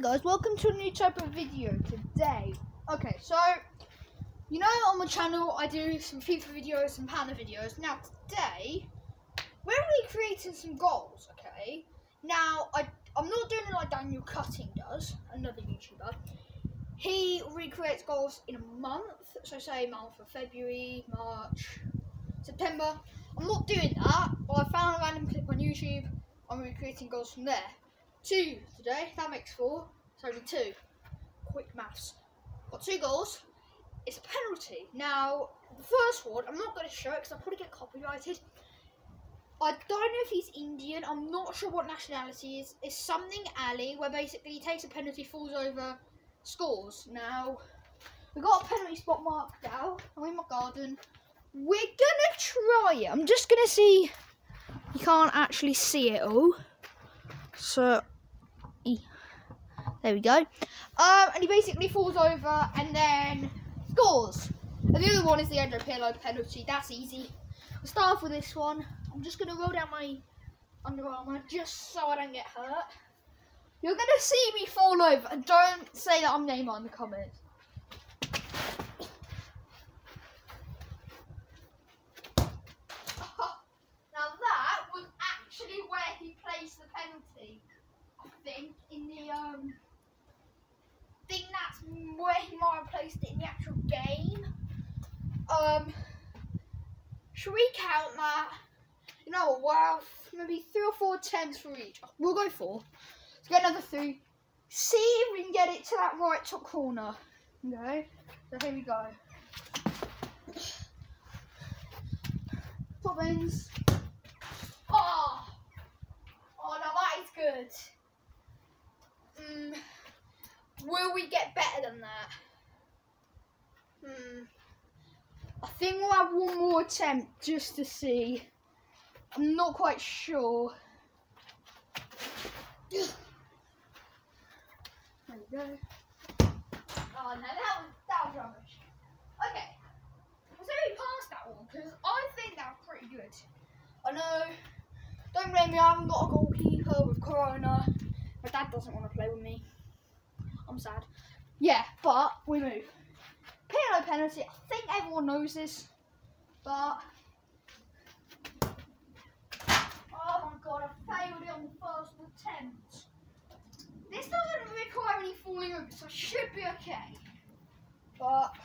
Guys, welcome to a new type of video today. Okay, so you know on my channel I do some FIFA videos, some Panda videos. Now today we're recreating some goals. Okay, now I I'm not doing it like Daniel Cutting does, another YouTuber. He recreates goals in a month, so say month of February, March, September. I'm not doing that, but I found a random clip on YouTube. I'm recreating goals from there. Two today, that makes four. It's only two. Quick maths. Got two goals. It's a penalty. Now, the first one, I'm not going to show it because I'll probably get copyrighted. I don't know if he's Indian. I'm not sure what nationality is. It's something alley where basically he takes a penalty, falls over, scores. Now, we got a penalty spot marked out. I'm in my garden. We're gonna try it. I'm just gonna see. You can't actually see it all. So, there we go. Um, and he basically falls over and then scores. And the other one is the Andrea Pirlo penalty. That's easy. We'll start off with this one. I'm just going to roll down my Under Armour just so I don't get hurt. You're going to see me fall over. And don't say that I'm Neymar in the comments. Now that was actually where he placed the penalty. I think in the um I think that's where he might have placed it in the actual game. Um should we count that? You know wow, maybe three or four tens for each. We'll go four. Let's get another three. See if we can get it to that right top corner. Okay, so here we go. Top ends. Oh, oh no, that is good. Mm. Will we get better than that? Hmm. I think we'll have one more attempt just to see. I'm not quite sure. There we go. Oh no, that was that was rubbish. Okay, let's maybe pass that one because I think that was pretty good. I know. Don't blame me. I haven't got a goalkeeper with Corona. My dad doesn't want to play with me. I'm sad. Yeah, but we move. Pirlo penalty. I think everyone knows this, but oh my god, I failed it on the first attempt. This doesn't require any falling over, so I should be okay. But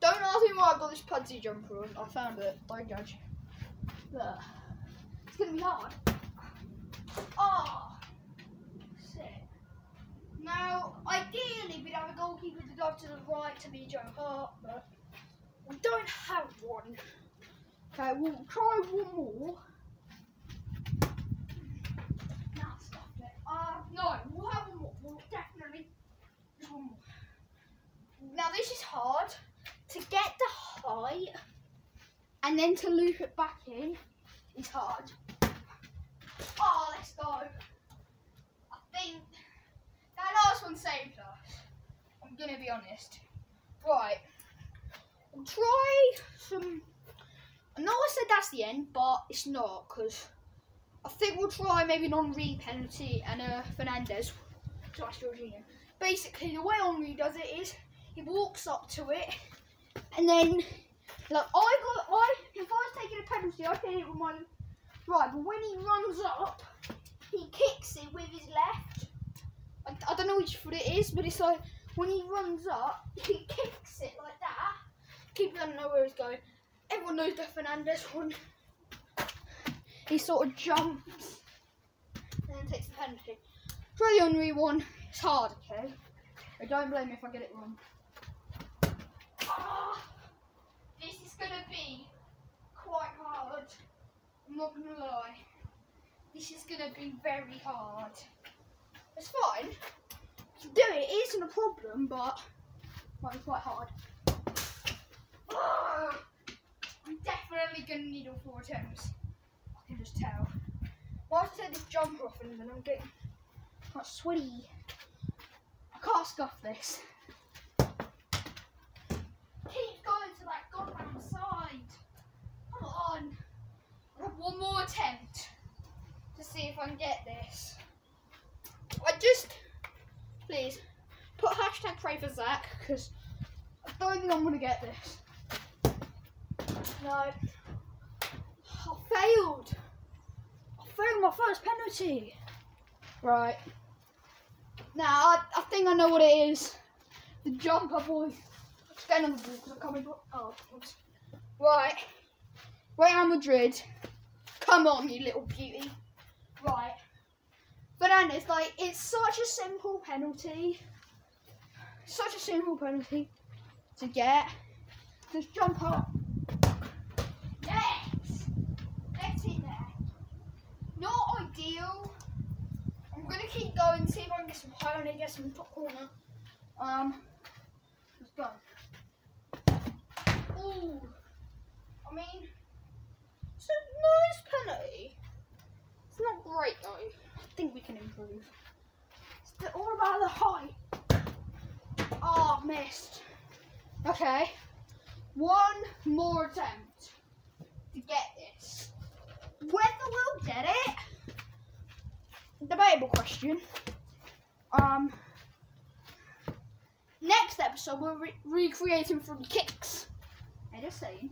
don't ask me why I got this pudsey jumper on. I found it. Don't judge. There. It's gonna be hard. Oh. Now, ideally, we'd have a goalkeeper to go to the right to be Joe Hart, but we don't have one. Okay, we'll try one more. Now, stop it. Uh, no, we'll have one more. We'll definitely just one more. Now, this is hard. To get the height and then to loop it back in is hard. Oh, let's go. I think last one saved us. I'm gonna be honest. Right. We'll try some. I know I said that's the end, but it's not because I think we'll try maybe an Henri penalty and a Fernandes slash Jorginho. Basically, the way Henri does it is he walks up to it and then like I got I if I was taking a penalty, I'd hit it with my right, but when he runs up, he kicks it with his left. I, I don't know which foot it is, but it's like when he runs up, he kicks it like that. Keeper doesn't know where he's going. Everyone knows the Fernandes one. He sort of jumps and then takes the penalty. Try the Henri one. It's hard, okay? But don't blame me if I get it wrong. Ah, this is gonna be quite hard. I'm not gonna lie. This is gonna be very hard. Fine. Do it. It isn't a problem, but might be quite hard. Ah, I'm definitely gonna need all four attempts. I can just tell. Why I take this jumper off and then I'm getting quite sweaty. I can't scuff this. Keep going to that goddamn side. Come on. I have one more attempt to see if I can get this. I just for Zach because I don't think I'm gonna get this. No, I failed. I failed my first penalty. Right. Now I, I think I know what it is. The jumper boy. Stand on the ball because I can't remember. Oh, oops. right. Real Madrid. Come on, you little beauty. Right. But then it's like, it's such a simple penalty. Such a simple penalty to get. Just jump up. Yes! Get in there. Not ideal. I'm gonna keep going, see if I can get some high on it, get some top corner. Um, let's go. Ooh. I mean, it's a nice penalty. It's not great though. I think we can improve. It's all about the height. Oh, missed. Okay. One more attempt to get this. Whether we'll get it, debatable question. Um, next episode we're re- recreating from kicks. I just saying.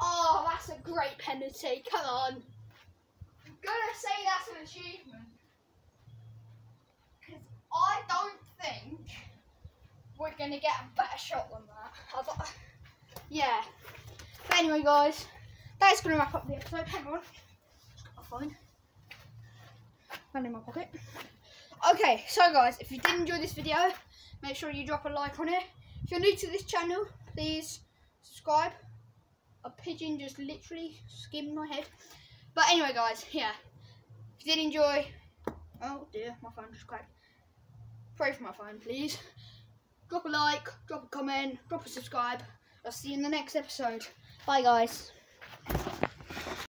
Oh, that's a great penalty. Come on. I'm gonna say that's an achievement. Because I don't think we're gonna get a better shot than that. Thought, yeah. But anyway, guys, that's gonna wrap up the episode. Hang on. Got my phone. Hand in my pocket. Okay, so guys, if you did enjoy this video, make sure you drop a like on it. If you're new to this channel, please subscribe. A pigeon just literally skimmed my head. But anyway, guys, yeah. If you did enjoy, oh dear, my phone just cracked. Pray for my phone, please drop a like, drop a comment, drop a subscribe. I'll see you in the next episode. Bye, guys.